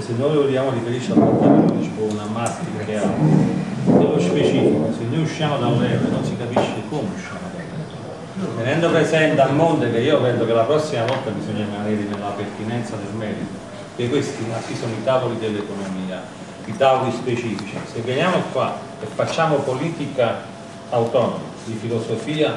che se noi vogliamo riferirci al trattato di Lisbona, a che ha dello specifico, se noi usciamo dall'euro non si capisce come usciamo dall'euro. Tenendo presente a monte che io credo che la prossima volta bisogna rimanere nella pertinenza del merito, che questi qui sono i tavoli dell'economia, i tavoli specifici. Se veniamo qua e facciamo politica autonoma, di filosofia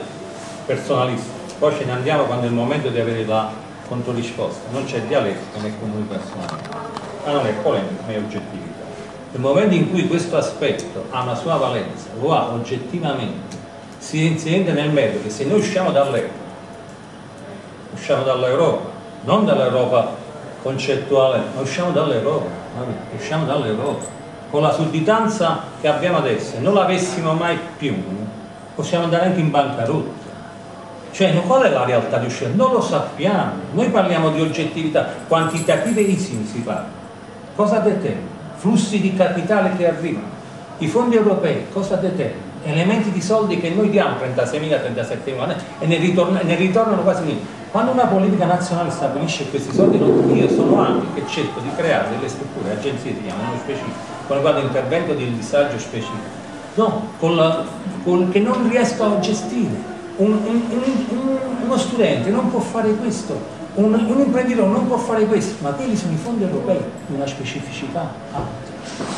personalista, poi ce ne andiamo quando è il momento di avere la controrisposta, non c'è dialettica né comunicazione, ma non è polemica, ma è oggettività. Nel momento in cui questo aspetto ha una sua valenza, lo ha oggettivamente, si insiende nel merito che se noi usciamo dall'Europa, usciamo dall'Europa, non dall'Europa concettuale, ma usciamo dall'Europa, usciamo dall'Europa, con la sudditanza che abbiamo adesso, e non l'avessimo mai più, possiamo andare anche in bancarotta. Cioè, qual è la realtà di uscire? Non lo sappiamo. Noi parliamo di oggettività, quantitativissimi si parla. Cosa determina? Flussi di capitale che arrivano. I fondi europei cosa determinano? Elementi di soldi che noi diamo, 36.000, 37.000 e ne, ritorna, ne ritornano quasi niente. Quando una politica nazionale stabilisce questi soldi, io sono anni che cerco di creare delle strutture, agenzie si chiamano specifiche, con riguardo all'intervento del disagio specifico. No, con la, con, che non riesco a gestire. Un, un, un, uno studente non può fare questo, un, imprenditore non può fare questo, ma quelli sono i fondi europei di una specificità.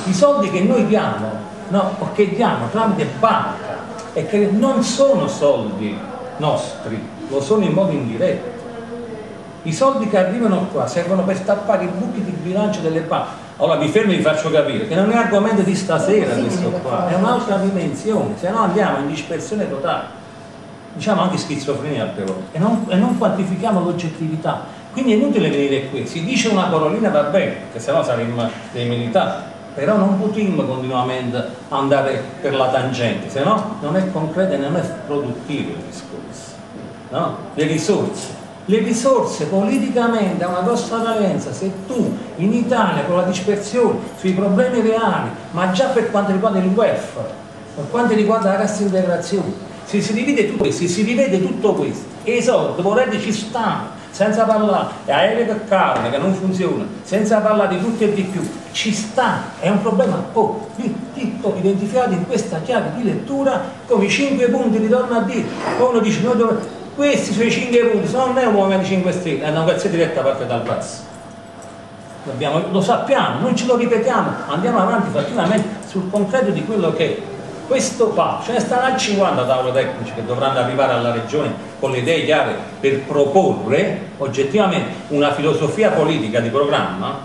I soldi che noi diamo, no, o che diamo tramite banca, e che non sono soldi nostri, lo sono in modo indiretto. I soldi che arrivano qua servono per tappare i buchi di bilancio delle banche allora mi fermo e vi faccio capire che non è argomento di stasera questo qua, è un'altra dimensione, se no andiamo in dispersione totale, diciamo anche schizofrenia altre volte, e non, e non quantifichiamo l'oggettività. Quindi è inutile venire qui, si dice una parolina va bene, che se no saremmo dei militari, però non potremmo continuamente andare per la tangente, se no non è concreto e non è produttivo il discorso. No? Le risorse le risorse politicamente hanno una grossa valenza se tu in Italia con la dispersione sui problemi reali, ma già per quanto riguarda il welfare, per quanto riguarda la cassa integrazione, se si divide tutto questo, se si rivede tutto questo, e vorrei ci stanno, senza parlare. Di aereo che carne che non funziona, senza parlare di tutto e di più, ci sta, è un problema, oh, tutto identificato in questa chiave di lettura come i cinque punti ritorno a dire, uno dice noi dobbiamo questi sono i 5 punti, se non è un Movimento 5 Stelle, è una democrazia diretta parte dal basso. Dobbiamo, lo sappiamo, non ce lo ripetiamo, andiamo avanti fattivamente sul concreto di quello che è. Questo fa, ce ne stanno a 50 tavoli tecnici che dovranno arrivare alla regione con le idee chiare per proporre oggettivamente una filosofia politica di programma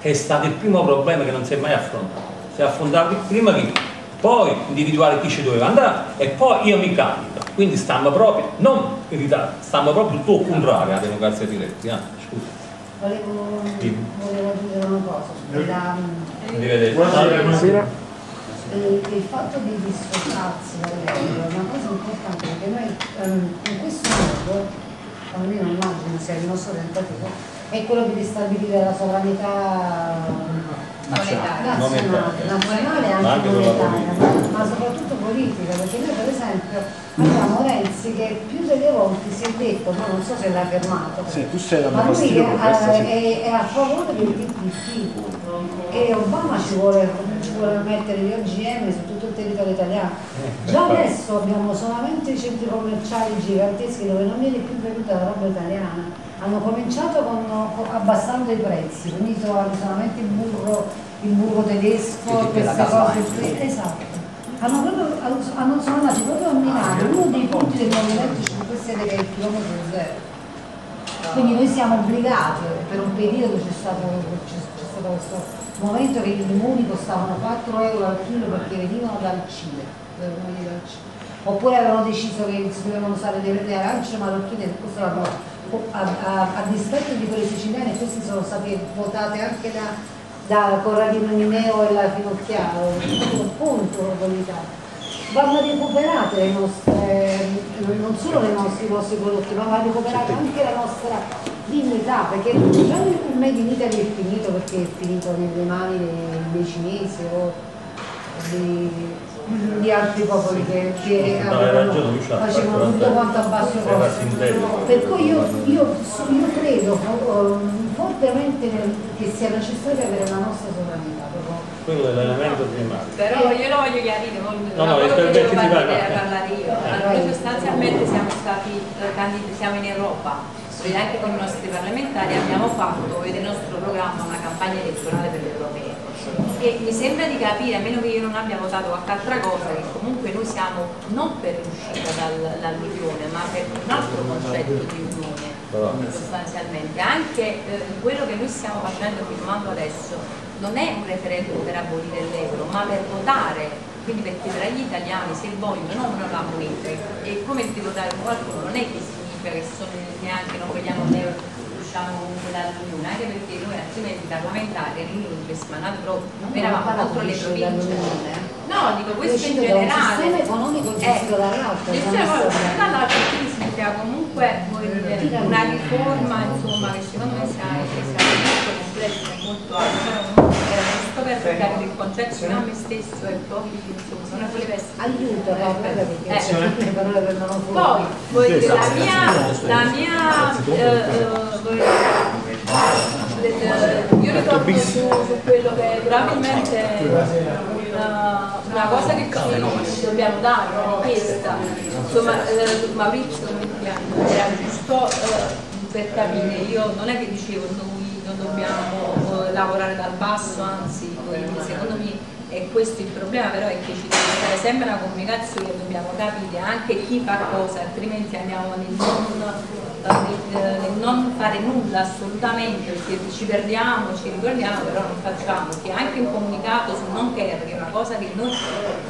che è stato il primo problema che non si è mai affrontato. Si è affrontato prima chi, poi individuare chi ci doveva andare e poi io mi candido quindi stiamo proprio, non in ritardo, stiamo proprio tutto contrario alla democrazia diretta. Eh? Scusa. Volevo, volevo dire una cosa, la, Buonasera. Il, il fatto di dissociarsi dall'euro è una cosa importante perché noi um, in questo modo, almeno immagino sia il nostro tentativo, è quello di ristabilire la sovranità nazionale, nazionale, nazionale anche monetaria, ma soprattutto politica, perché noi per esempio abbiamo Renzi che più delle volte si è detto, ma non so se l'ha fermato, sì, ma lui è, è, è, a favore del TPP e Obama ci vuole, vuole mettere gli OGM su tutto il territorio italiano. Eh, Già adesso abbiamo solamente i centri commerciali giganteschi dove non viene più venuta la roba italiana hanno cominciato con, abbassando i prezzi, quindi solamente il burro, il burro tedesco, queste cose qui, esatto. Hanno proprio, hanno, sono andati proprio a minare uno dei punti del movimento 5 Stelle che è il chilometro zero. Quindi noi siamo obbligati, per un periodo c'è stato, stato, questo momento che i limoni costavano 4 euro al chilo perché venivano dal Cile, oppure avevano deciso che si dovevano usare le arance marocchine, questo l'hanno a, a, a, dispetto di quelle siciliane, queste sono state votate anche da, da Corradino Mineo e la Finocchiaro, un punto l'Italia. Vanno recuperate le nostre, non solo le nostre, i nostri prodotti, ma va recuperata anche la nostra dignità, perché già il Made in Italy è finito perché è finito nelle mani dei, cinesi o dei di altri popoli che, che no, ragione, facevano tutto quanto a basso costo. Per cui io, io, io credo fortemente che sia necessario avere la nostra sovranità. Quello è l'elemento primario. Però io lo voglio chiarire, no, no, il permetti di parlare io. Allora, noi sostanzialmente siamo stati eh, candidati, siamo in Europa, e anche con i nostri parlamentari abbiamo fatto ed è nostro programma una campagna elettorale per le europee e mi sembra di capire, a meno che io non abbia votato qualche altra cosa, che comunque noi siamo non per l'uscita dal, dall'Unione, ma per un altro concetto di Unione sostanzialmente. Anche eh, quello che noi stiamo facendo, firmando adesso, non è un referendum per abolire l'euro, ma per votare, quindi per chiedere agli italiani se vogliono o non la moneta. E come di votare qualcuno non è che significa che sono neanche non vogliamo l'euro usciamo comunque dall'Unione, anche perché noi altrimenti parlamentari all'Unione che smandato proprio eravamo contro le province. No, dico questo in generale. Il sistema economico gestito eh, dall'altro. Dall'altro quindi significa comunque dire, una riforma insomma, che secondo me sia, sia molto complessa e molto alta giusto per cercare il concetto sia a me stesso e poi insomma non voleva essere. Aiuto eh. vengono fuori poi la mia la mia io ritorno su, su quello che probabilmente una, una cosa che ci dobbiamo dare una richiesta insomma eh, Maurizio era giusto eh, per capire. Io non è che dicevo noi non dobbiamo eh, lavorare dal basso, anzi secondo me è questo il problema, però è che ci deve essere sempre una comunicazione, dobbiamo capire anche chi fa cosa, altrimenti andiamo nel non, eh, nel non fare nulla assolutamente, perché ci perdiamo, ci ricordiamo, però non facciamo, che anche un comunicato su non care, che è una cosa che noi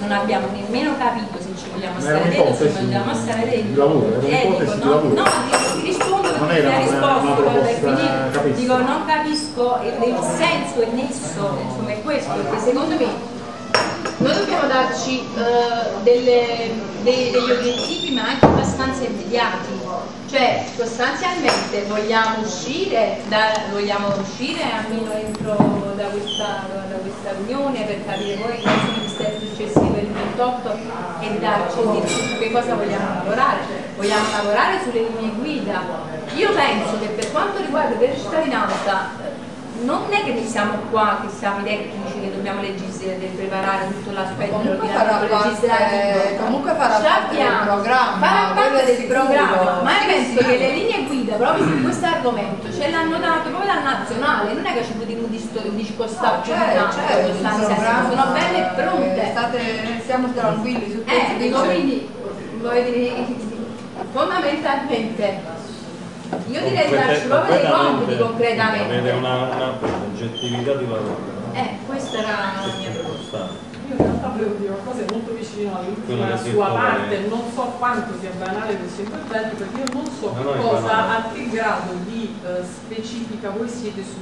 non abbiamo nemmeno capito se ci vogliamo stare dentro, se non vogliamo stare dentro. Eh, dico, no, no, ti rispondo perché mi ha risposto, dico non capisco il, senso e il nesso, insomma è questo, perché secondo me noi dobbiamo darci uh, delle, dei, degli obiettivi ma anche abbastanza immediati, cioè sostanzialmente vogliamo uscire, da, vogliamo uscire almeno entro da questa, da questa riunione per capire poi quali sono gli step successivi del 28 e darci che cosa vogliamo lavorare. Vogliamo lavorare sulle linee guida. Io penso che per quanto riguarda la cittadinanza non è che siamo qua, che siamo i tecnici, che dobbiamo legislare, preparare tutto l'aspetto comunque farà legislativo. Comunque farà parte del programma. Farà parte del programma, ma io penso che le linee guida proprio su questo argomento ce l'hanno dato proprio dal nazionale, non è che ci potuto discostare più certo, sostanzialmente, sono belle e pronte. State, siamo tranquilli su questo. Eh, dico, quindi, voglio dire, fondamentalmente io direi di darci proprio dei compiti concretamente. Avere una, una oggettività di valore. Eh, questa era la mia proposta. Io in realtà volevo dire una cosa molto vicino all'ultima sua parte, non so quanto sia banale questo intervento perché io non so no, che cosa, a che grado di uh, specifica voi siete su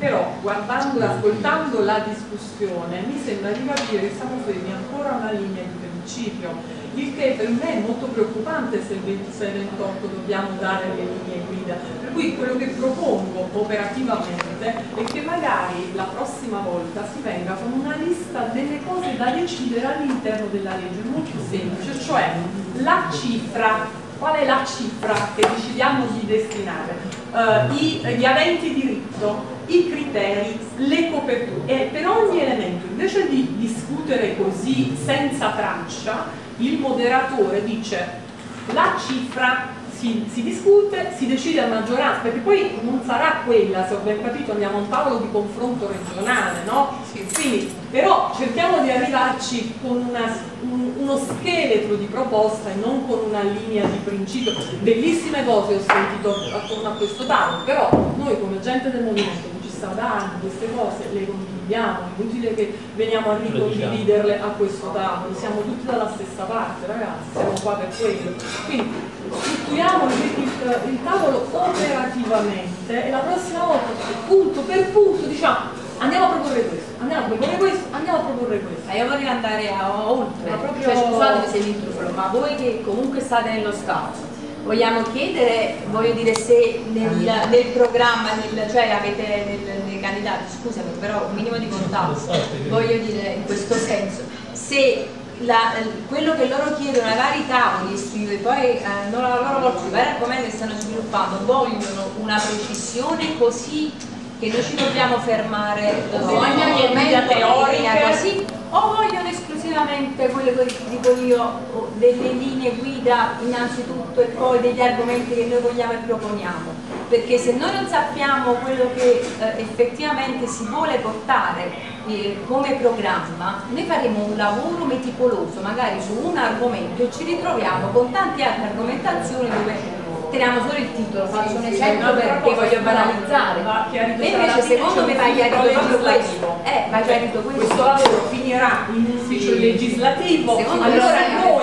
però guardando e ascoltando la discussione mi sembra di capire che siamo fermi ancora una linea di principio. Il che per me è molto preoccupante se il 26-28 dobbiamo dare le linee guida. Per cui quello che propongo operativamente è che magari la prossima volta si venga con una lista delle cose da decidere all'interno della legge, molto semplice, cioè la cifra, qual è la cifra che decidiamo di destinare, uh, gli aventi diritto, i criteri, le coperture. E per ogni elemento invece di discutere così senza traccia il moderatore dice la cifra si, si, discute, si decide a maggioranza, perché poi non sarà quella, se ho ben capito, andiamo a un tavolo di confronto regionale, no? Quindi, però cerchiamo di arrivarci con una, un, uno scheletro di proposta e non con una linea di principio. Bellissime cose ho sentito attorno a questo tavolo, però noi come gente del movimento sta dando queste cose le condividiamo è inutile che veniamo a ricondividerle a questo tavolo, siamo tutti dalla stessa parte ragazzi, siamo qua per quello. Quindi strutturiamo il, il, il tavolo operativamente e la prossima volta punto per punto diciamo andiamo a proporre questo, andiamo a proporre questo, andiamo a proporre questo. Ma io vorrei andare a, a oltre, proprio... cioè, scusatemi se mi intrufono, ma voi che comunque state nello Stato, vogliamo chiedere, voglio dire, se nel, nel programma, nel, cioè avete nel, nei candidati, scusami, però un minimo di contatto, voglio dire in questo senso, se la, quello che loro chiedono ai vari tavoli e poi eh, non la loro volta i vari argomenti che stanno sviluppando vogliono una precisione così che noi ci dobbiamo fermare vogliono guida teorica così o vogliono esclusivamente quello che dico io delle linee guida innanzitutto e poi degli argomenti che noi vogliamo e proponiamo. Perché se noi non sappiamo quello che eh, effettivamente si vuole portare eh, come programma, noi faremo un lavoro meticoloso magari su un argomento e ci ritroviamo con tante altre argomentazioni dove teniamo solo il titolo, faccio un esempio perché voglio banalizzare. E invece secondo me va chiarito proprio questo. Eh, va chiarito questo. Questo lavoro finirà in un ufficio legislativo. Secondo allora noi,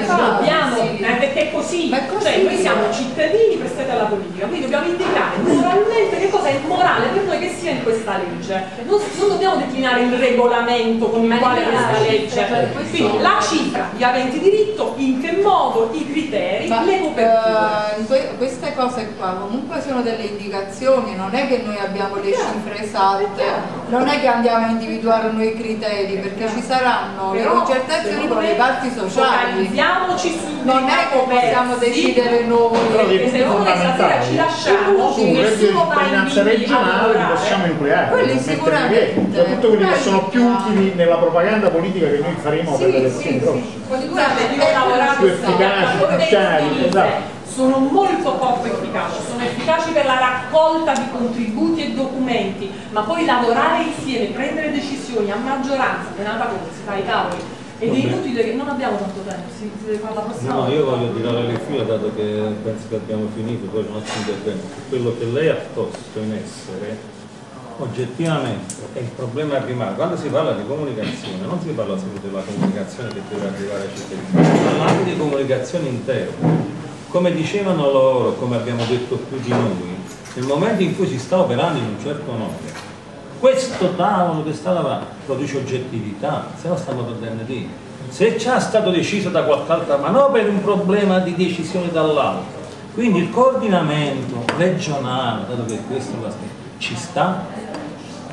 ci dobbiamo, perché è così, cioè noi siamo cittadini prestati alla politica, quindi dobbiamo indicare moralmente che cosa è morale per noi che sia in questa legge. Non, non dobbiamo declinare il regolamento con il quale questa legge. Quindi la cifra, gli aventi diritto, in che modo, i criteri Ma, le coperture. Uh, queste cose qua comunque sono delle indicazioni, non è che noi abbiamo le cifre esatte, non è che andiamo a individuare noi i criteri, perché ci saranno Però, le concertazioni con le parti sociali. Non è che possiamo decidere noi. Perché se noi stasera ci lasciamo, su nessuno va finanza regionale li possiamo includere. Quelli sicuramente. Cioè, tutto quelli che sono più utili nella propaganda politica che noi faremo per le elezioni prossime. Più efficaci, esatto. sono molto poco efficaci, sono efficaci per la raccolta di contributi e documenti, ma poi lavorare insieme, prendere decisioni a maggioranza, Renata come si fa i tavoli, ed è inutile che non abbiamo tanto tempo, si, si deve fare la prossima No, io voglio tirare le fila dato che penso che abbiamo finito poi il nostro intervento. Quello che lei ha posto in essere oggettivamente è il problema rimane. Quando si parla di comunicazione non si parla solo della comunicazione che deve arrivare ai cittadini, ma anche di comunicazione interna. Come dicevano loro, come abbiamo detto più di noi, nel momento in cui si sta operando in un certo modo, questo tavolo che sta lavorando produce oggettività, se no stiamo perdendo tempo. Se già stato deciso da qualche altra, ma non per un problema di decisione dall'alto, quindi il coordinamento regionale, dato che questo ci sta,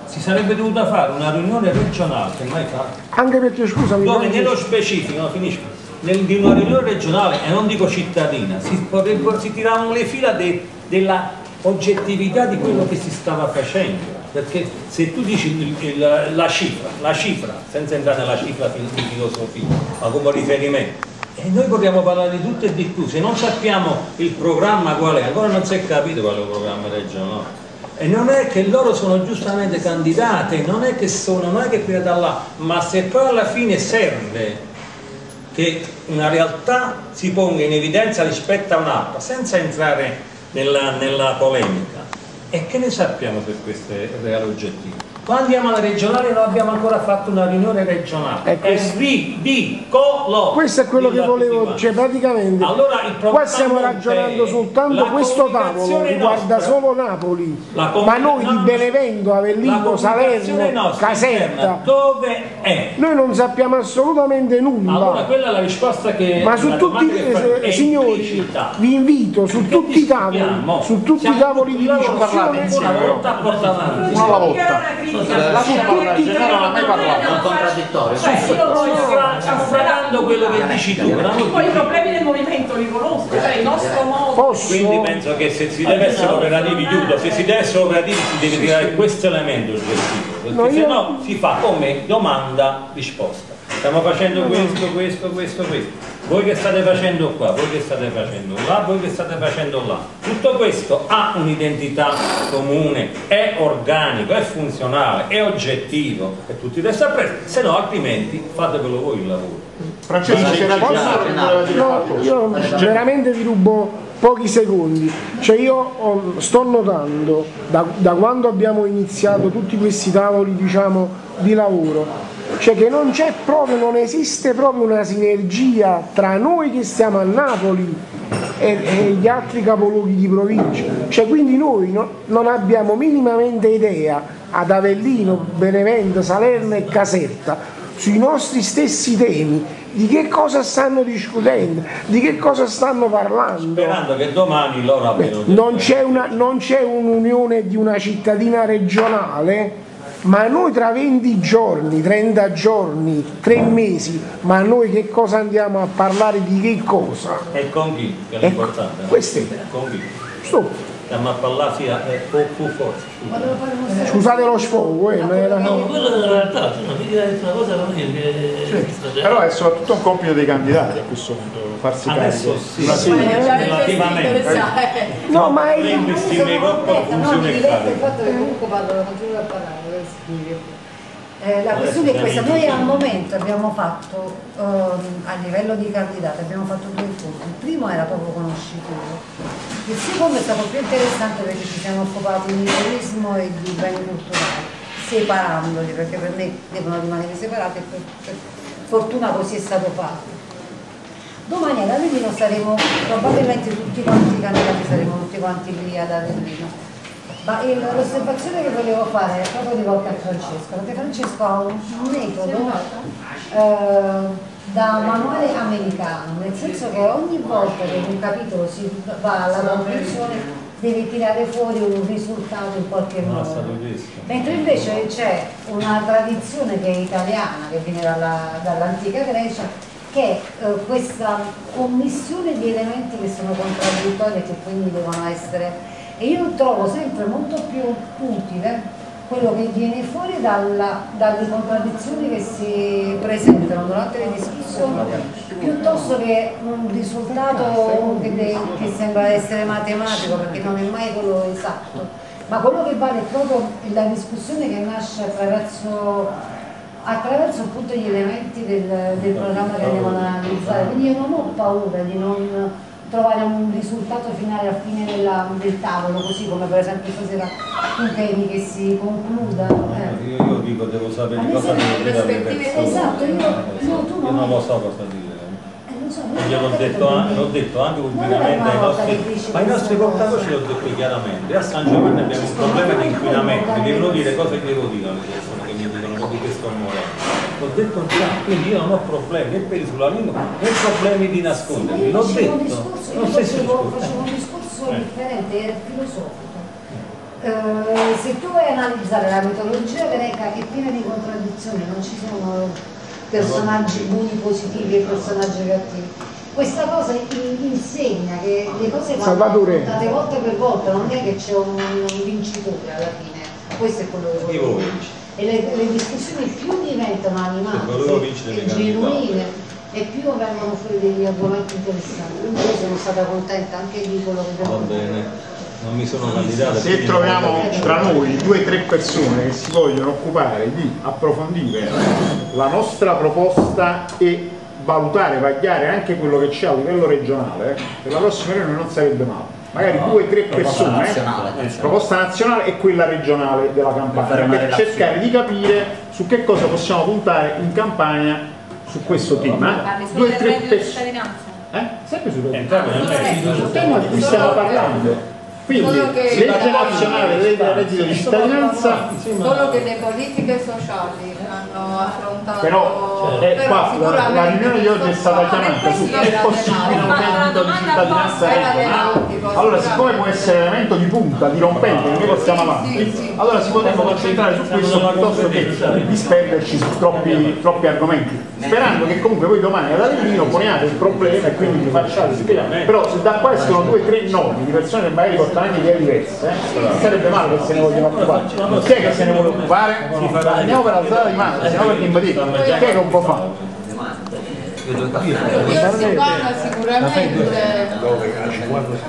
si sarebbe dovuta fare una riunione regionale che mai fatta. Anche perché scusami. Dove nello specifico, no, finisco, nel, di una riunione regionale e non dico cittadina, si, si tiravano le fila de, della oggettività di quello che si stava facendo. Perché se tu dici il, la cifra, la cifra, senza entrare nella cifra di filosofia, ma come riferimento, e noi vogliamo parlare di tutto e di più, se non sappiamo il programma qual è, ancora non si è capito qual è il programma regionale. E non è che loro sono giustamente candidate, non è che sono, non è che qui da là, ma se poi alla fine serve che una realtà si ponga in evidenza rispetto a un'altra, senza entrare nella, nella polemica, e che ne sappiamo per queste reali oggettive? Quando andiamo alla regionale non abbiamo ancora fatto una riunione regionale. E questo, è ridicolo. Questo è quello che volevo, cioè praticamente. Allora, qua stiamo ragionando soltanto questo tavolo riguarda nostra, solo Napoli, ma noi di Benevento, Avellino, Salerno, Caserta, dove è? Noi non sappiamo assolutamente nulla. Allora quella è la risposta che Ma su tutti eh, signori vi invito su tutti i tavoli, su tutti i tavoli di discussione. una volta porta avanti. Una volta la sua generale non ha mai parlato, è un contraddittorio. Cioè, sta sparando quello che dici tu. Poi i problemi del movimento li conosco, cioè il nostro modo. Posso? Quindi penso che se si deve essere operativi, chiudo, se si deve essere operativi si deve tirare questo elemento oggettivo, perché se no si fa come domanda-risposta. Stiamo facendo questo, questo, questo, questo voi che state facendo qua, voi che state facendo là, voi che state facendo là. Tutto questo ha un'identità comune, è organico, è funzionale, è oggettivo e tutti resta appresso, se no altrimenti fatevelo voi il lavoro. Francesco, c'era no, io veramente vi rubo pochi secondi, cioè io ho, sto notando da, da quando abbiamo iniziato tutti questi tavoli diciamo, di lavoro cioè che non c'è proprio, non esiste proprio una sinergia tra noi che stiamo a Napoli e, e gli altri capoluoghi di provincia, cioè quindi noi no, non abbiamo minimamente idea ad Avellino, Benevento, Salerno e Caserta sui nostri stessi temi. Di che cosa stanno discutendo, di che cosa stanno parlando. Sperando che domani loro abbiano... Non c'è un'unione di una cittadina regionale ma noi tra 20 giorni, 30 giorni, 3 mesi, ma noi che cosa andiamo a parlare di che cosa? E con chi? Che è Ecco, l'importante. no? questo è. Con chi? Stop. Stiamo a parlare sia eh, po' più forte. Ma devo fare uno scherzo. Scusate lo sfogo, eh, ma era- No, quello della realtà, una cosa non io che Però è soprattutto un compito dei candidati a questo punto, farsi Adesso carico. sì, Ma sì, relativamente. No, ma è- troppo la No, funzione diverte il fatto che comunque parlo, continuo a parlare, spiego. Eh, la questione è questa, noi al momento abbiamo fatto, ehm, a livello di candidati, abbiamo fatto due incontri, il primo era proprio conoscitivo, il secondo è stato più interessante perché ci siamo occupati di turismo e di beni culturali, separandoli, perché per me devono rimanere separati e per, per fortuna così è stato fatto. Domani ad Avellino saremo, probabilmente tutti quanti i candidati saremo tutti quanti lì ad Avellino. Ma il- l'osservazione che volevo fare è proprio rivolta a Francesco, perché Francesco ha un metodo eh, da manuale americano, nel senso che ogni volta che un capitolo si va alla conclusione deve tirare fuori un risultato in qualche modo. Mentre invece c'è una tradizione che è italiana, che viene dalla- dall'antica Grecia, che è eh, questa commissione di elementi che sono contraddittori e che quindi devono essere... E io trovo sempre molto più utile quello che viene fuori dalla- dalle contraddizioni che si presentano durante le discussioni, piuttosto che un risultato che, de- che sembra essere matematico, perché non è mai quello esatto, ma quello che vale è proprio la discussione che nasce attraverso, attraverso appunto gli elementi del, del programma che ad analizzare. Quindi io non ho paura di non trovare un risultato finale alla fine della- del tavolo, così come per esempio stasera tu temi che si concluda. eh. Io, io dico, devo sapere me cosa devo dire alle persone. Esatto, io- no, tu Io non- non lo so cosa dire. Eh, lo so, gliel'ho detto, an- detto anche pubblicamente ai nostri, ma i nostri portavoci l'ho detto chiaramente, a San Giovanni abbiamo un problema di inquinamento, devono dire cosa che devo dire alle persone che mi dicono di che sto morendo. L'ho detto già, quindi io non ho problemi né per sulla lingua né problemi di nascondermi, l'ho facevo un detto. discorso, io facevo, facevo un discorso Eh. differente, era filosofico. Eh, se tu vai a analizzare la mitologia greca è piena di contraddizioni, non ci sono personaggi buoni positivi e personaggi cattivi. Questa cosa in- insegna che le cose vanno volta per volta, non è che c'è un, un vincitore alla fine, questo è quello che voi? dire. E le, le discussioni più diventano animate e genuine e più vengono fuori degli argomenti interessanti. Quindi io sono stata contenta anche di quello che Va abbiamo bene, non mi sono candidato. Se troviamo tra noi due o tre persone che si vogliono occupare di approfondire la nostra proposta e valutare, vagliare anche quello che c'è a livello regionale, per la prossima riunione non sarebbe male. Magari due o tre persone, nazionale, eh, proposta nazionale e quella regionale della Per campagna, per relazione. cercare di capire su che cosa possiamo puntare in campagna su questo tema. Parli solo Due o del tre persone. cittadinanza. Eh? Sempre su Eh, proprio nel merito. il tema di cui stiamo parlando. Quindi, Solo che- legge nazionale del reddito di cittadinanza, Solo che le politiche sociali hanno affrontato però eh, però qua la, la riunione di oggi è stata chiamata su è possibile un reddito di cittadinanza regionale. Allora, siccome può essere elemento di punta, dirompente, che noi portiamo avanti, allora si potrebbe concentrare su questo piuttosto che disperderci su troppi, troppi argomenti. Sperando che comunque voi domani ad Avellino poniate il problema e quindi vi facciate spiegare. Però se da qua escono due o tre nomi di persone che magari portano anche idee diverse, eh, sarebbe male che se ne vogliono occupare. Chi è che se ne vuole occupare? Andiamo per alzare di mano, se no mi dite, chi è che non può fare? Io Silvana sicuramente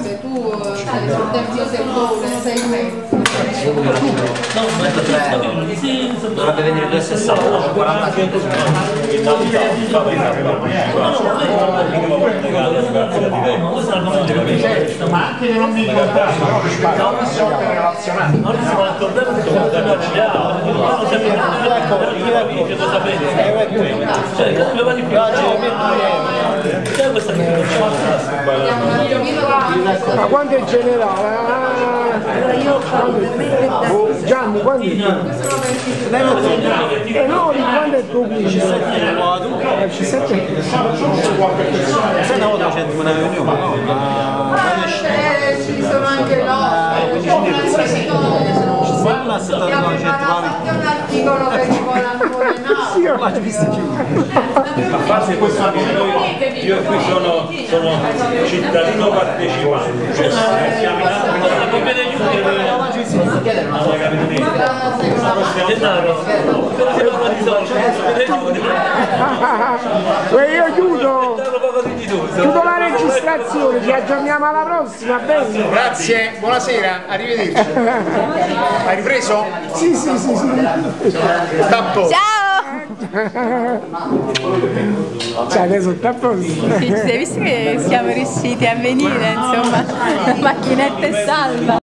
se tu eh, stai sul terzo settore sei mezzo Dovrebbe venire 2,60, 40 Certo, ma anche che non mi incontrate, no? Sparo, missione relazionale. Non siamo il problema che siamo da Ciao, non sappiamo che lo sapete. Cioè, che dobbiamo di più? C'è questa abbiamo un attimino di Ma quanto è generale? Allora io per per Ah, oh, Gianni, quanto è il tuo? Eh no, di quanto è il tuo ufficio? Eh, ci sente? Se una volta c'è una riunione, no? Eh, ci sono anche loro. C'è un articolo- Guarda se abbiamo tornano preparato anche un articolo A parte questo, io qui sono, sono cittadino partecipante, cioè siamo in. Ma soldi, non viene Eh, io chiudo, dignitoso. chiudo la registrazione, ci aggiorniamo alla prossima, bene? Grazie, buonasera, arrivederci. Hai ripreso? Sì, sì, sì, sì. Tappo. Cioè, adesso sta pronto. Sì, ci sei visto che siamo riusciti a venire, insomma, macchinetta e salva.